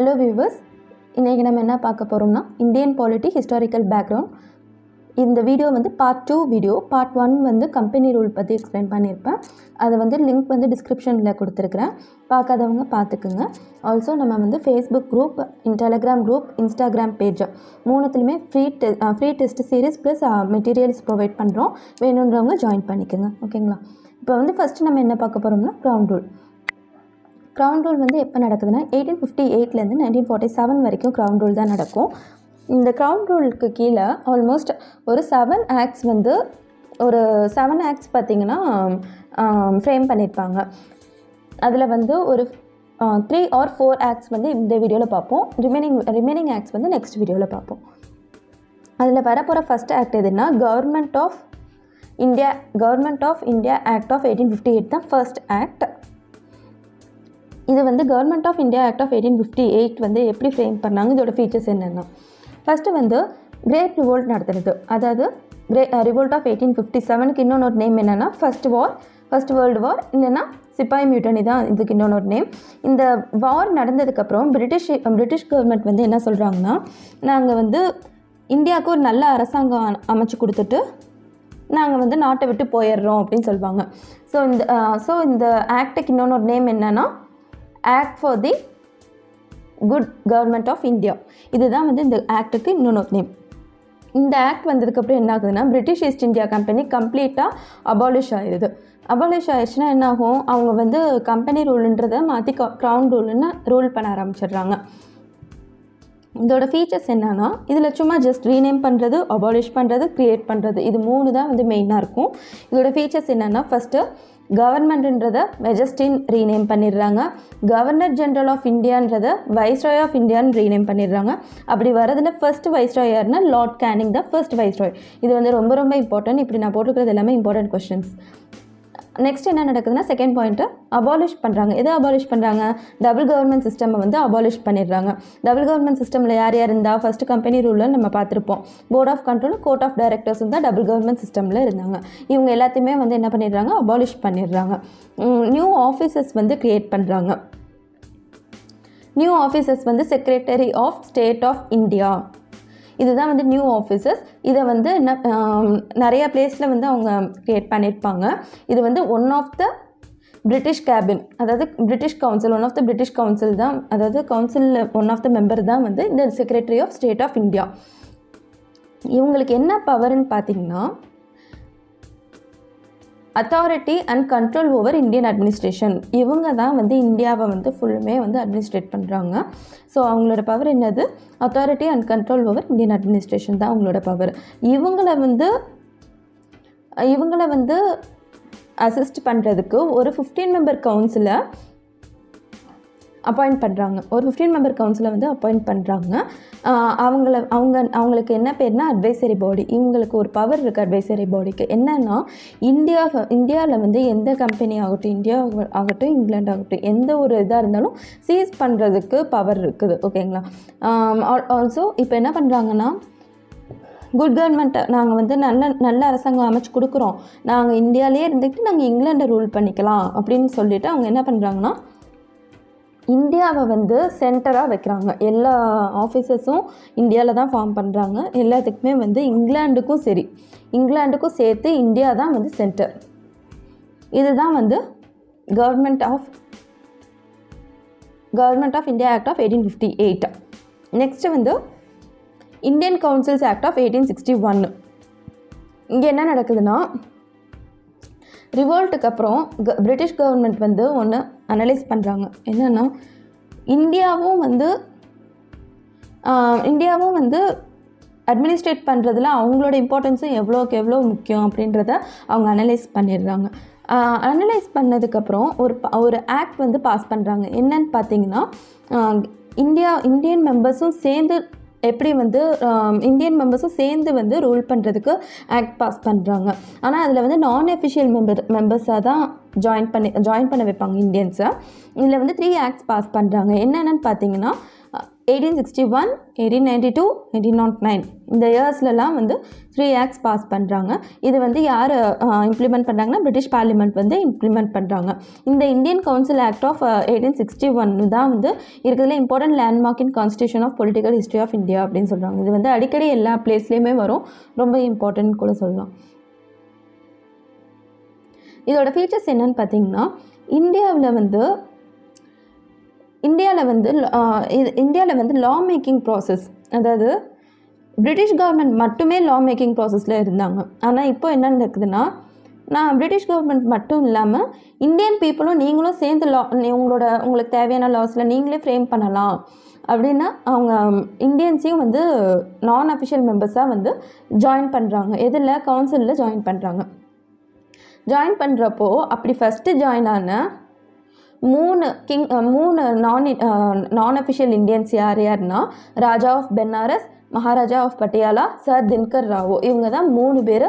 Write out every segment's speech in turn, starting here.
Hello viewers இன்றைக்கி நம்ம என்ன பார்க்க போகிறோம்னா இந்தியன் பாலிட்டி ஹிஸ்டாரிக்கல் பேக்ரவுண்ட் இந்த வீடியோ வந்து part two video part one வந்து கம்பெனி ரூல் பற்றி எக்ஸ்பிளைன் பண்ணியிருப்பேன். அதை வந்து லிங்க் வந்து டிஸ்கிரிப்ஷனில் கொடுத்துருக்குறேன். பார்க்காதவங்க பார்த்துக்குங்க. ஆல்சோ நம்ம வந்து Facebook group Telegram group Instagram page மூணுத்துலையுமே free டெ free test series plus materials provide பண்ணுறோம் வேணுன்றவங்க ஜாயின் பண்ணிக்கோங்க. ஓகேங்களா இப்போ வந்து ஃபஸ்ட்டு நம்ம என்ன பார்க்க போகிறோம்னா க்ரௌண்ட் ரூல் க்ரௌண்ட் ரூல் வந்து எப்போ நடக்குதுன்னா எயிட்டீன் ஃபிஃப்டி எயிட்லேருந்து நைன்டீன் ஃபார்ட்டி செவன் வரைக்கும் க்ரௌண்ட் ரூல் தான் நடக்கும். இந்த க்ரௌண்ட் ரூலுக்கு கீழே ஆல்மோஸ்ட் ஒரு செவன் ஆக்ட்ஸ் வந்து ஒரு செவன் ஆக்ட்ஸ் பார்த்திங்கன்னா ஃப்ரேம் பண்ணியிருப்பாங்க அதில் வந்து ஒரு த்ரீ ஆர் ஃபோர் ஆக்ட்ஸ் வந்து இந்த வீடியோவில் பார்ப்போம். ரிமைனிங் ரிமைனிங் ஆக்ட்ஸ் வந்து நெக்ஸ்ட் வீடியோவில் பார்ப்போம். அதில் வரப்போகிற ஃபஸ்ட் ஆக்ட் எதுனா government of India government of India act of eighteen fifty eight தான் ஃபர்ஸ்ட் ஆக்ட் இது வந்து government of India act of eighteen fifty eight வந்து எப்படி ஃப்ரேம் பண்ணாங்க? இதோட ஃபீச்சர்ஸ் என்னென்னா? ஃபஸ்ட்டு வந்து கிரேட் ரிவோல்ட் நடத்துறது அதாவது great revolt of eighteen fifty செவனுக்கு இன்னொன்று ஒரு நேம் என்னென்னா first war first world war இல்லைன்னா சிப்பாய் மியூட்டனி தான் இதுக்கு இன்னொன்று ஒரு நேம் இந்த வார் நடந்ததுக்கப்புறம் பிரிட்டிஷ் பிரிட்டிஷ் கவர்மெண்ட் வந்து என்ன சொல்கிறாங்கன்னா நாங்கள் வந்து இந்தியாவுக்கு ஒரு நல்ல அரசாங்கம் அமைச்சு கொடுத்துட்டு நாங்கள் வந்து நாட்டை விட்டு போயிடுறோம் அப்படின்னு சொல்லுவாங்க ஸோ இந்த uh, ஸோ இந்த ஆக்டுக்கு இன்னொன்று ஒரு நேம் என்னென்னா act for the good government of India இதுதான் வந்து இந்த ஆக்டுக்கு இன்னொன்று நேம் இந்த ஆக்ட் வந்ததுக்கப்புறம் என்ன ஆகுதுன்னா பிரிட்டிஷ் ஈஸ்ட் இந்தியா கம்பெனி கம்ப்ளீட்டாக அபாலிஷ் ஆயிடுது அபாலிஷ் ஆயிடுச்சுன்னா என்ன ஆகும்? அவங்க வந்து கம்பெனி ரூலுன்றதை மாற்றி க்ரௌன் ரூல்னு ரூல் பண்ண ஆரம்பிச்சிடுறாங்க. இதோட ஃபீச்சர்ஸ் என்னென்னா இதில் சும்மா ஜஸ்ட் ரீநேம் பண்ணுறது அபாலிஷ் பண்ணுறது க்ரியேட் பண்ணுறது இது மூணு தான் வந்து மெயினாக இருக்கும். இதோட ஃபீச்சர்ஸ் என்னென்னா ஃபஸ்ட்டு கவர்மெண்ட்ன்றதை மெஜஸ்டின் ரீநேம் பண்ணிடுறாங்க. கவர்னர் ஜென்ரல் ஆஃப் இந்தியான்றதை வைஸ்ராய் ஆஃப் இந்தியான்னு ரீநேம் பண்ணிடுறாங்க. அப்படி வரதில் ஃபர்ஸ்ட் வைஸ்ராய் யாருன்னா லார்ட் கேனிங் தான் ஃபர்ஸ்ட் வைஸ்ராய் இது வந்து ரொம்ப ரொம்ப இம்பார்ட்டன்ட் இப்படி நான் போட்டுக்கிறது எல்லாமே இம்பார்ட்டன்ட் கொஸ்டின்ஸ் நெக்ஸ்ட் என்ன நடக்குதுன்னா செகண்ட் பாயிண்ட்டை அபாலிஷ் பண்ணுறாங்க எதை அபாலிஷ் பண்ணுறாங்க டபுள் கவர்மெண்ட் சிஸ்டமை வந்து அபாலிஷ் பண்ணிடுறாங்க. டபுள் கவர்மெண்ட் சிஸ்டமில் யார் யார் இருந்தால் ஃபஸ்ட்டு கம்பெனி ரூலில் நம்ம பார்த்துருப்போம். Board of control court of directors தான் டபுள் கவர்மெண்ட் சிஸ்டமில் இருந்தாங்க. இவங்க எல்லாத்தையுமே வந்து என்ன பண்ணிடுறாங்க? அபாலிஷ் பண்ணிடுறாங்க. நியூ ஆஃபீஸஸ் வந்து க்ரியேட் பண்ணுறாங்க நியூ ஆஃபீஸஸ் வந்து secretary of state of India இதுதான் வந்து நியூ ஆஃபீஸஸ் இதை வந்து என்ன நிறைய பிளேஸில் வந்து அவங்க க்ரியேட் பண்ணியிருப்பாங்க இது வந்து one of the British cabinet அதாவது British council one of the British council தான் அதாவது கவுன்சிலில் ஒன் ஆஃப் த மெம்பர் தான் வந்து இந்த secretary of state of India இவங்களுக்கு என்ன பவர்னு பார்த்தீங்கன்னா authority and control over Indian administration இவங்க தான் வந்து இந்தியாவை வந்து ஃபுல்லுமே வந்து அட்மினிஸ்ட்ரேட் பண்ணுறாங்க ஸோ அவங்களோட பவர் என்னது? Authority and control over Indian administration தான் அவங்களோட பவர் இவங்கள வந்து இவங்கள வந்து அசிஸ்ட் பண்ணுறதுக்கு ஒரு ஃபிஃப்டீன் மெம்பர் கவுன்சிலை அப்பாயிண்ட் பண்ணுறாங்க ஒரு ஃபிஃப்டீன் மெம்பர் கவுன்சிலை வந்து அப்பாயிண்ட் பண்ணுறாங்க அவங்கள அவங்க அவங்களுக்கு என்ன பேர்னா அட்வைசரி பாடி இவங்களுக்கு ஒரு பவர் இருக்குது அட்வைசரி பாடிக்கு என்னென்னா இந்தியா இந்தியாவில் வந்து எந்த கம்பெனி ஆகட்டும் இந்தியா ஆகட்டும் இங்கிலாண்ட் ஆகட்டும் எந்த ஒரு இதாக இருந்தாலும் சீஸ் பண்ணுறதுக்கு பவர் இருக்குது. ஓகேங்களா ஆல்சோ இப்போ என்ன பண்ணுறாங்கன்னா குட் கவர்மெண்ட்டை நாங்கள் வந்து நல்ல நல்ல அரசாங்கம் அமைச்சு கொடுக்குறோம். நாங்கள் இந்தியாவிலே இருந்துக்கிட்டு நாங்கள் இங்கிலாண்டை ரூல் பண்ணிக்கலாம் அப்படின்னு சொல்லிவிட்டு அவங்க என்ன பண்ணுறாங்கன்னா இந்தியாவை வந்து சென்டராக வைக்கிறாங்க. எல்லா ஆஃபீஸஸும் இந்தியாவில் தான் ஃபார்ம் பண்ணுறாங்க எல்லாத்துக்குமே வந்து இங்கிலாண்டுக்கும் சரி. இங்கிலாண்டுக்கும் சேர்த்து இந்தியா தான் வந்து சென்டர் இதுதான் வந்து government of government of India act of eighteen fifty eight next வந்து Indian councils act of eighteen sixty ஒன்று இங்கே என்ன நடக்குதுன்னா ரிவோல்ட்டுக்கு அப்புறம் க பிரிட்டிஷ் கவர்மெண்ட் வந்து ஒன்று அனலைஸ் பண்ணுறாங்க என்னென்னா இந்தியாவும் வந்து இந்தியாவும் வந்து அட்மினிஸ்ட்ரேட் பண்ணுறதுல அவங்களோட இம்பார்ட்டன்ஸும் எவ்வளோக்கு எவ்வளோ முக்கியம் அப்படின்றத அவங்க அனலைஸ் பண்ணிடுறாங்க. அனலைஸ் பண்ணதுக்கப்புறம் ஒரு ஒரு ஆக்ட் வந்து பாஸ் பண்ணுறாங்க என்னன்னு பார்த்தீங்கன்னா இந்தியா இந்தியன் மெம்பர்ஸும் சேர்ந்து எப்படி வந்து இந்தியன் மெம்பர்ஸும் சேர்ந்து வந்து ரூல் பண்ணுறதுக்கு ஆக்ட் பாஸ் பண்ணுறாங்க ஆனால் அதில் வந்து நான் எஃபிஷியல் மெம்பர் மெம்பர்ஸாக தான் ஜாயின் பண்ணி ஜாயின் பண்ண வைப்பாங்க இந்தியன்ஸை இதில் வந்து த்ரீ ஆக்ட்ஸ் பாஸ் பண்ணுறாங்க என்னென்னு பார்த்தீங்கன்னா eighteen sixty one eighteen ninety two eighteen nought nine இந்த இயர்ஸ்லலாம் வந்து த்ரீ ஆக்ட்ஸ் பாஸ் பண்ணுறாங்க இது வந்து யார் இம்ப்ளிமெண்ட் பண்ணுறாங்கன்னா பிரிட்டிஷ் பார்லிமெண்ட் வந்து இம்ப்ளிமெண்ட் பண்ணுறாங்க இந்த Indian council act of eighteen sixty one தான் வந்து இருக்கிறதுல important landmark in constitution of political history of India அப்படின்னு சொல்கிறாங்க இது வந்து அடிக்கடி எல்லா பிளேஸ்லேயுமே வரும். ரொம்ப இம்பார்ட்டன்ட் கூட சொல்லலாம். இதோட ஃபீச்சர்ஸ் என்னன்னு பார்த்தீங்கன்னா இந்தியாவில் வந்து இந்தியாவில் வந்து இது இந்தியாவில் வந்து லா மேக்கிங் ப்ராசஸ் அதாவது பிரிட்டிஷ் கவர்மெண்ட் மட்டுமே லா மேக்கிங் ப்ராசஸில் இருந்தாங்க. ஆனால் இப்போ என்ன நடக்குதுன்னா நான் பிரிட்டிஷ் கவர்மெண்ட் மட்டும் இல்லாமல் இந்தியன் பீப்புளும் நீங்களும் சேர்ந்து லா உங்களோட உங்களுக்கு தேவையான லாஸில் நீங்களே ஃப்ரேம் பண்ணலாம். அப்படின்னா அவங்க இந்தியன்ஸையும் வந்து நான் அஃபிஷியல் மெம்பர்ஸாக வந்து ஜாயின் பண்ணுறாங்க எதில்? கவுன்சிலில் ஜாயின் பண்ணுறாங்க ஜாயின் பண்ணுறப்போ அப்படி ஃபஸ்ட்டு ஜாயின் ஆன மூணு கிங் மூணு நான் நான் அஃபிஷியல் இந்தியன்ஸ் யார் யாருன்னா Raja of Benares Maharaja of Patiala sir Dinkar Rao. இவங்க தான் மூணு பேர்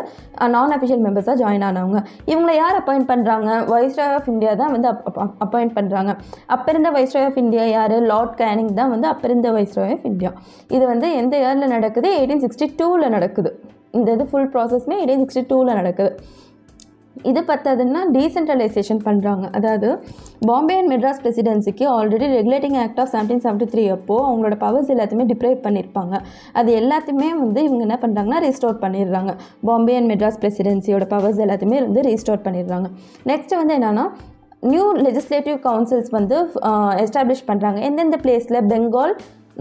நான் அஃபிஷியல் மெம்பர்ஸாக ஜாயின் ஆனவங்க. இவங்களை யார் அப்பாயிண்ட் பண்ணுறாங்க வைஸ்ராய் ஆஃப் இந்தியா தான் வந்து அப்பாயிண்ட் பண்ணுறாங்க அப்போ இருந்த வைஸ்ராய் ஆஃப் இந்தியா யார்? லார்ட் கேனிங் தான் வந்து அப்போ இருந்த வைஸ்ராய் ஆஃப் இந்தியா இது வந்து எந்த இயரில் நடக்குது? எயிட்டீன் சிக்ஸ்டி டூவில் நடக்குது. இந்த இது ஃபுல் ப்ராசஸ்மே எயிட்டீன் சிக்ஸ்டி டூவில் நடக்குது. இது பத்தாதுன்னா டீசென்ட்ரலைசேஷன் பண்ணுறாங்க அதாவது Bombay and Madras பிரசிடென்சிக்கு already regulating act of seventeen seventy three அப்போது அவங்களோட பவர்ஸ் எல்லாத்தையுமே டிப்ரைவ் பண்ணியிருப்பாங்க அது எல்லாத்தையுமே வந்து இவங்க என்ன பண்ணுறாங்கன்னா ரீஸ்டோர் பண்ணிடுறாங்க. பாம்பே அண்ட் மெட்ராஸ் பிரசிடென்சியோட பவர்ஸ் எல்லாத்தையுமே வந்து ரீஸ்டோர் பண்ணிடுறாங்க. நெக்ஸ்ட் வந்து என்னென்னா நியூ லெஜிஸ்லேட்டிவ் கவுன்சில்ஸ் வந்து எஸ்டாப்ளிஷ் பண்ணுறாங்க எந்தெந்த பிளேஸில் Bengal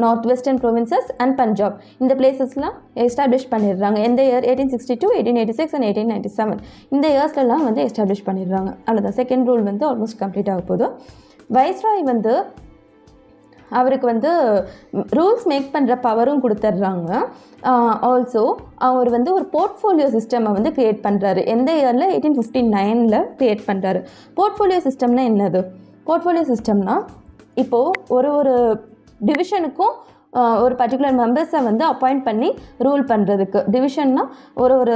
north western provinces and Punjab இந்த பிளேசஸ்லாம் எஸ்டாப்ளிஷ் பண்ணிடுறாங்க. எந்த year eighteen sixty two eighteen eighty six and eighteen ninety seven இந்த இயர்ஸ்லலாம் வந்து எஸ்டாப்ளிஷ் பண்ணிடுறாங்க. அவ்வளோதான் செகண்ட் ரூல் வந்து ஆல்மோஸ்ட் கம்ப்ளீட் ஆக போகுது. வைஸ்ராய் வந்து அவருக்கு வந்து ரூல்ஸ் மேக் பண்ணுற பவரும் கொடுத்துட்றாங்க. ஆல்சோ அவர் வந்து ஒரு போர்ட்ஃபோலியோ சிஸ்டமை வந்து க்ரியேட் பண்ணுறாரு எந்த இயரில் எயிட்டீன் ஃபிஃப்டி நைனில் க்ரியேட் பண்ணுறாரு போர்ட்ஃபோலியோ சிஸ்டம்னா என்னது? போர்ட்ஃபோலியோ சிஸ்டம்னா இப்போது ஒரு ஒரு டிவிஷனுக்கும் ஒரு பர்டிகுலர் மெம்பர்ஸை வந்து அப்பாயிண்ட் பண்ணி ரூல் பண்ணுறதுக்கு டிவிஷன்னா ஒரு ஒரு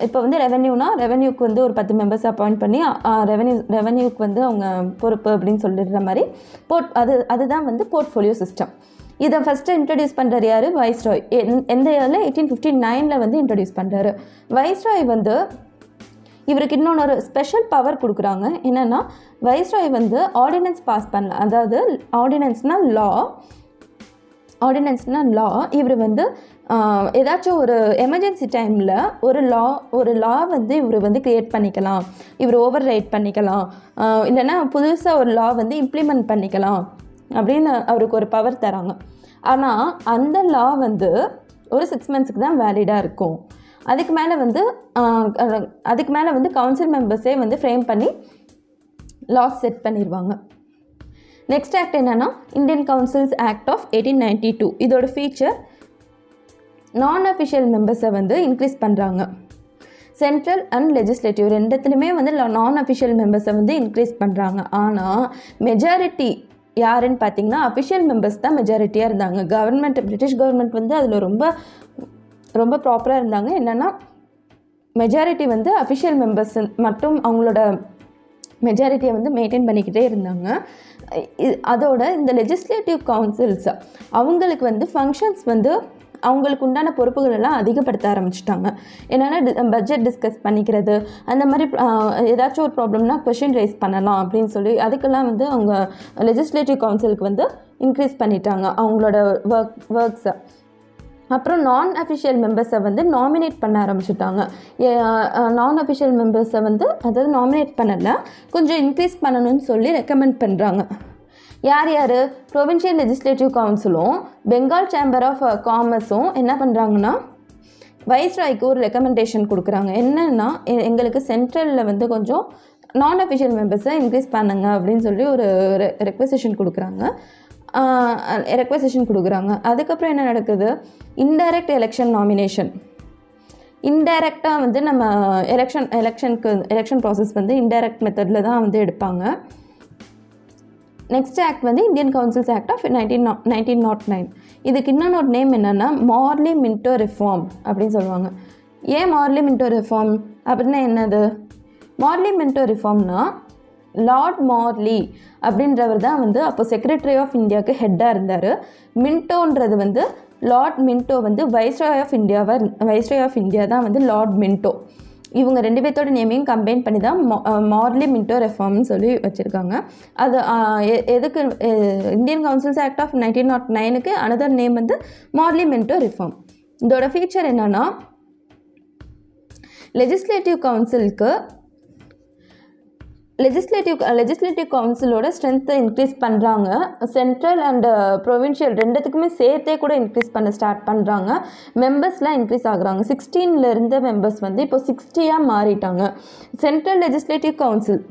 இப்போ வந்து ரெவென்யூனா ரெவென்யூக்கு வந்து ஒரு பத்து மெம்பர்ஸ் அப்பாயிண்ட் பண்ணி ரெவென்யூ ரெவென்யூக்கு வந்து அவங்க பொறுப்பு அப்படின்னு சொல்லிடுற மாதிரி போர்ட் அது அதுதான் வந்து போர்ட்ஃபோலியோ சிஸ்டம் இதை ஃபஸ்ட்டு இன்ட்ரடியூஸ் பண்ணுறாரு யார்? வைஸ்ராய் எந்த இயரில் எயிட்டீன் ஃபிஃப்டி நைனில் வந்து இன்ட்ரடியூஸ் பண்ணுறாரு வைஸ்ராய் வந்து இவருக்கு இன்னொன்று ஒரு ஸ்பெஷல் பவர் கொடுக்குறாங்க. என்னென்னா வைஸ்ராய் வந்து ஆர்டினன்ஸ் பாஸ் பண்ணலாம் அதாவது ஆர்டினன்ஸ்னால் லா ஆர்டினன்ஸ்னால் லா இவர் வந்து ஏதாச்சும் ஒரு எமர்ஜென்சி டைமில் ஒரு லா ஒரு லா வந்து இவர் வந்து க்ரியேட் பண்ணிக்கலாம். இவர் ஓவர் ரைட் பண்ணிக்கலாம் இல்லைன்னா புதுசாக ஒரு லா வந்து இம்ப்ளிமெண்ட் பண்ணிக்கலாம். அப்படின்னு அவருக்கு ஒரு பவர் தராங்க. ஆனால் அந்த லா வந்து ஒரு சிக்ஸ் மந்த்ஸுக்கு தான் வேலிடாக இருக்கும். அதுக்கு மேலே வந்து அதுக்கு மேலே வந்து கவுன்சில் மெம்பர்ஸே வந்து ஃப்ரேம் பண்ணி லாஸ் செட் பண்ணிடுவாங்க நெக்ஸ்ட் ஆக்ட் என்னென்னா Indian councils act of eighteen ninety two இதோட ஃபீச்சர் நான் அஃபிஷியல் மெம்பர்ஸை வந்து இன்க்ரீஸ் பண்ணுறாங்க சென்ட்ரல் அண்ட் லெஜிஸ்லேட்டிவ் ரெண்டுத்துலையுமே வந்து நான் அஃபிஷியல் மெம்பர்ஸை வந்து இன்க்ரீஸ் பண்ணுறாங்க ஆனால் மெஜாரிட்டி யாருன்னு பார்த்தீங்கன்னா அஃபிஷியல் மெம்பர்ஸ் தான் மெஜாரிட்டியாக இருந்தாங்க. கவர்மெண்ட் பிரிட்டிஷ் கவர்மெண்ட் வந்து அதில் ரொம்ப ரொம்ப ப்ராப்பராக இருந்தாங்க. என்னென்னா மெஜாரிட்டி வந்து அஃபிஷியல் மெம்பர்ஸ் மட்டும் அவங்களோட மெஜாரிட்டியை வந்து மெயின்டைன் பண்ணிக்கிட்டே இருந்தாங்க. அதோட இந்த லெஜிஸ்லேட்டிவ் கவுன்சில்ஸ் அவங்களுக்கு வந்து ஃபங்க்ஷன்ஸ் வந்து அவங்களுக்கு உண்டான பொறுப்புகள் எல்லாம் அதிகப்படுத்த ஆரம்பிச்சிட்டாங்க. என்னென்னா பட்ஜெட் டிஸ்கஸ் பண்ணிக்கிறது அந்த மாதிரி ஏதாச்சும் ஒரு ப்ராப்ளம்னா கொஷின் ரைஸ் பண்ணலாம் அப்படின்னு சொல்லி அதுக்கெல்லாம் வந்து அவங்க லெஜிஸ்லேட்டிவ் கவுன்சிலுக்கு வந்து இன்க்ரீஸ் பண்ணிட்டாங்க அவங்களோட ஒர்க் ஒர்க்ஸை அப்புறம் நான் அஃபிஷியல் மெம்பர்ஸை வந்து நாமினேட் பண்ண ஆரம்பிச்சுட்டாங்க. நான் அஃபிஷியல் மெம்பர்ஸை வந்து அதாவது நாமினேட் பண்ணலை கொஞ்சம் இன்க்ரீஸ் பண்ணணும்னு சொல்லி ரெக்கமெண்ட் பண்ணுறாங்க யார் யார்? ப்ரொவின்ஷியல் லெஜிஸ்லேட்டிவ் கவுன்சிலும் பெங்கால் சேம்பர் ஆஃப் காமர்ஸும் என்ன பண்ணுறாங்கன்னா வைஸ்ராய்க்கு ஒரு ரெக்கமெண்டேஷன் கொடுக்குறாங்க. என்னென்னா எங்களுக்கு சென்ட்ரலில் வந்து கொஞ்சம் நான் அஃபிஷியல் மெம்பர்ஸை இன்க்ரீஸ் பண்ணுங்க அப்படின்னு சொல்லி ஒரு ரெக்வசேஷன் கொடுக்குறாங்க. ரெக்வசேஷன் கொடுக்குறாங்க. அதுக்கப்புறம் என்ன நடக்குது? இன்டைரக்ட் எலெக்ஷன் நாமினேஷன் இன்டைரக்டாக வந்து நம்ம எலெக்ஷன் எலெக்ஷனுக்கு எலெக்ஷன் ப்ராசஸ் வந்து இன்டைரக்ட் மெத்தடில் தான் வந்து எடுப்பாங்க. நெக்ஸ்ட் ஆக்ட் வந்து Indian councils act of nineteen nineteen nought nine இதுக்கு இன்னொன்று ஒரு நேம் என்னென்னா மார்லி மின்டோ ரிஃபார்ம் அப்படின்னு சொல்லுவாங்க. ஏன் மார்லி மின்டோ ரிஃபார்ம் அப்படின்னா என்னது? மார்லி மின்டோ ரிஃபார்ம்னா லார்ட் மார்லி அப்படின்றவர் தான் வந்து அப்போ செக்ரட்டரி ஆஃப் இந்தியாவுக்கு ஹெட்டாக இருந்தார். மின்டோன்றது வந்து லார்ட் மின்டோ வந்து வைஸ்ராய் ஆஃப் இந்தியாவாக வைஸ்ராய் ஆஃப் இந்தியா தான் வந்து லார்ட் மின்டோ இவங்க ரெண்டு பேர்த்தோட நேமையும் கம்பைன் பண்ணி தான் மா- மார்லி மின்டோ ரெஃபார்ம்னு சொல்லி வச்சுருக்காங்க. அது எ- எதுக்கு Indian councils act of nineteen nought நைனுக்கு அனதர் நேம் வந்து மார்லி மின்டோ ரிஃபார்ம் இதோட ஃபீச்சர் என்னென்னா லெஜிஸ்லேட்டிவ் கவுன்சிலுக்கு லெஜிஸ்லேட்டிவ் லெஜிஸ்லேட்டிவ் கவுன்சிலோட ஸ்ட்ரென்த்தை இன்க்ரீஸ் பண்ணுறாங்க சென்ட்ரல் அண்டு ப்ரொவின்ஷியல் ரெண்டுத்துக்குமே சேர்த்தே கூட இன்க்ரீஸ் பண்ண ஸ்டார்ட் பண்ணுறாங்க மெம்பர்ஸ்லாம் இன்க்ரீஸ் ஆகுறாங்க. சிக்ஸ்டீனில் இருந்த மெம்பர்ஸ் வந்து இப்போ சிக்ஸ்டியாக மாறிட்டாங்க. Central legislative council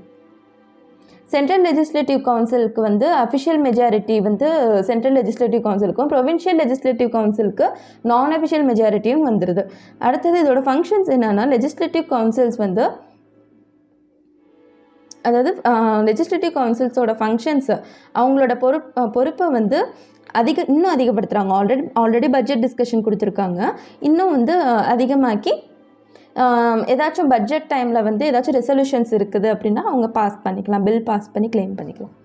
central legislative கவுன்சிலுக்கு வந்து அஃபிஷியல் மெஜாரிட்டி வந்து சென்ட்ரல் லெஜிஸ்லேட்டிவ் கவுன்சிலுக்கும் ப்ரொவின்ஷியல் லெஜிஸ்லேட்டிவ் கவுன்சிலுக்கு நான் அஃபிஷியல் மெஜாரிட்டியும் வந்துடுது அடுத்தது இதோட ஃபங்க்ஷன்ஸ் என்னென்னா லெஜிஸ்லேட்டிவ் கவுன்சில்ஸ் வந்து அதாவது லெஜிஸ்லேட்டிவ் கவுன்சில்ஸோட ஃபங்க்ஷன்ஸு அவங்களோட பொறுப் பொறுப்பை வந்து அதிக இன்னும் அதிகப்படுத்துகிறாங்க ஆல்ரெடி ஆல்ரெடி பட்ஜெட் டிஸ்கஷன் கொடுத்துருக்காங்க. இன்னும் வந்து அதிகமாக்கி ஏதாச்சும் பட்ஜெட் டைமில் வந்து ஏதாச்சும் ரெசல்யூஷன்ஸ் இருக்குது அப்படின்னா அவங்க பாஸ் பண்ணிக்கலாம். பில் பாஸ் பண்ணி க்ளைம் பண்ணிக்கலாம்.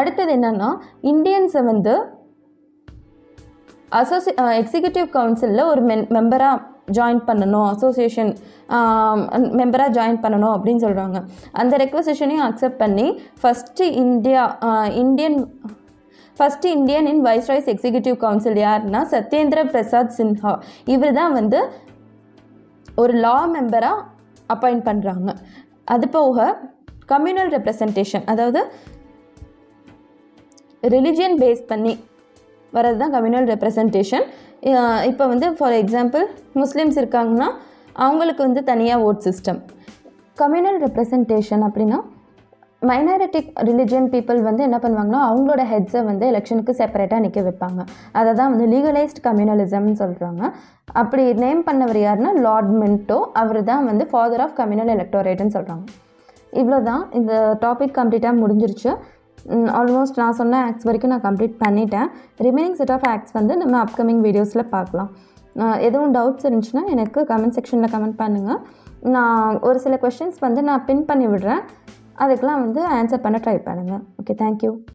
அடுத்தது என்னென்னா இந்தியன்ஸை வந்து அசோசி எக்ஸிக்யூட்டிவ் கவுன்சிலில் ஒரு மென் மெம்பராக ஜாயின் பண்ணணும் அசோசியேஷன் மெம்பராக ஜாயின் பண்ணணும் அப்படின்னு சொல்கிறாங்க அந்த ரெக்வசிஷனையும் அக்செப்ட் பண்ணி first India Indian first Indian in viceroy's executive council யாருன்னா சத்யேந்திர பிரசாத் சின்ஹா இவர் தான் வந்து ஒரு லா மெம்பராக அப்பாயிண்ட் பண்ணுறாங்க அது போக கம்யூனல் ரெப்ரசன்டேஷன் அதாவது ரிலிஜியன் பேஸ் பண்ணி வரது தான் கம்யூனல் ரெப்ரசன்டேஷன் இப்போ வந்து ஃபார் எக்ஸாம்பிள் முஸ்லீம்ஸ் இருக்காங்கன்னா அவங்களுக்கு வந்து தனியாக ஓட் சிஸ்டம் கம்யூனல் ரெப்ரசன்டேஷன் அப்படின்னா மைனாரிட்டி ரிலிஜியன் பீப்புள் வந்து என்ன பண்ணுவாங்கன்னா அவங்களோட ஹெட்ஸை வந்து எலெக்ஷனுக்கு செப்பரேட்டாக நிற்க வைப்பாங்க. அதை தான் வந்து லீகலைஸ்ட் கம்யூனலிசம்னு சொல்கிறாங்க அப்படி நேம் பண்ணவர் யாருன்னா லார்ட் மின்டோ அவர் தான் வந்து ஃபாதர் ஆஃப் கம்யூனல் எலக்டோரேட்னு சொல்கிறாங்க இவ்வளோ தான் இந்த டாபிக் கம்ப்ளீட்டாக முடிஞ்சிருச்சு. ஆல்மோஸ்ட் நான் சொன்ன ஆக்ட்ஸ் வரைக்கும் நான் கம்ப்ளீட் பண்ணிட்டேன். ரிமைனிங் செட் ஆஃப் ஆக்ட்ஸ் வந்து நம்ம அப்கமிங் வீடியோஸில் பார்க்கலாம். எதுவும் டவுட்ஸ் இருந்துச்சுன்னா எனக்கு கமெண்ட் செக்ஷனில் கமெண்ட் பண்ணுங்கள் நான் ஒரு சில கொஷின்ஸ் வந்து நான் பின் பண்ணி விடுறேன். அதுக்கெலாம் வந்து ஆன்சர் பண்ண ட்ரை பண்ணுங்கள் ஓகே தேங்க்யூ